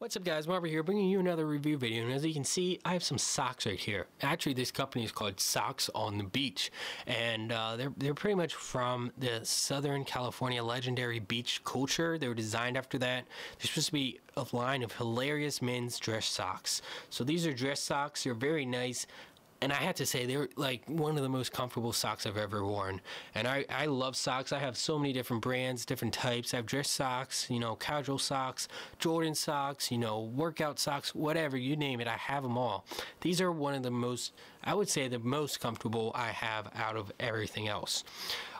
What's up guys, Marbl here bringing you another review video and as you can see I have some socks right here. Actually this company is called Socks on the Beach and uh, they're, they're pretty much from the Southern California legendary beach culture. They were designed after that. They're supposed to be a line of hilarious men's dress socks. So these are dress socks, they're very nice and I had to say they're like one of the most comfortable socks I've ever worn. And I, I love socks. I have so many different brands, different types. I have dress socks, you know, casual socks, Jordan socks, you know, workout socks, whatever you name it. I have them all. These are one of the most, I would say, the most comfortable I have out of everything else.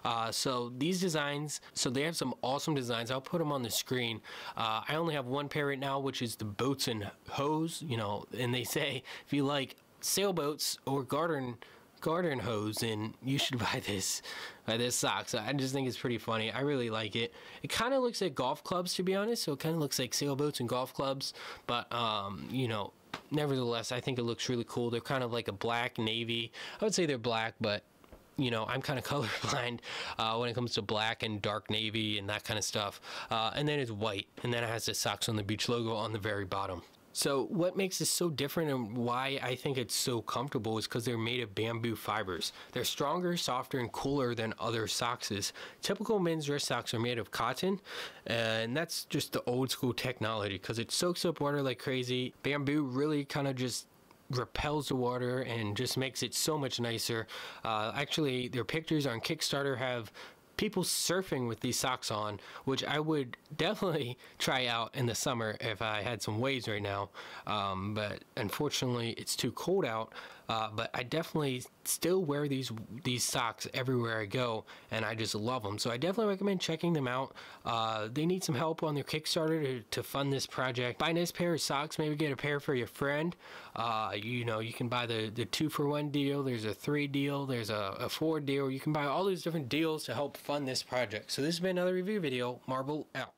Uh, so these designs, so they have some awesome designs. I'll put them on the screen. Uh, I only have one pair right now, which is the boats and hose. You know, and they say if you like sailboats or garden garden hose and you should buy this buy this socks i just think it's pretty funny. I really like it. It kind of looks like golf clubs to be honest. So it kind of looks like sailboats and golf clubs. But um you know nevertheless i think it looks really cool. They're kind of like a black navy. I would say they're black but you know, I'm kind of colorblind uh, when it comes to black and dark navy and that kind of stuff. Uh, and then it's white, and then it has the Socks on the Beach logo on the very bottom. So what makes this so different and why I think it's so comfortable is because they're made of bamboo fibers. They're stronger, softer, and cooler than other socks. Typical men's dress socks are made of cotton, and that's just the old school technology because it soaks up water like crazy. Bamboo really kind of just repels the water and just makes it so much nicer. Uh, actually, their pictures on Kickstarter have people surfing with these socks on, which I would definitely try out in the summer if I had some waves right now. Um, but unfortunately, it's too cold out. Uh, but I definitely still wear these these socks everywhere I go, and I just love them. So I definitely recommend checking them out. Uh, they need some help on their Kickstarter to, to fund this project. Buy a nice pair of socks, maybe get a pair for your friend. Uh, you know, you can buy the, the two for one deal, there's a three deal, there's a, a four deal. You can buy all these different deals to help fund this project. So this has been another review video. Marbl out.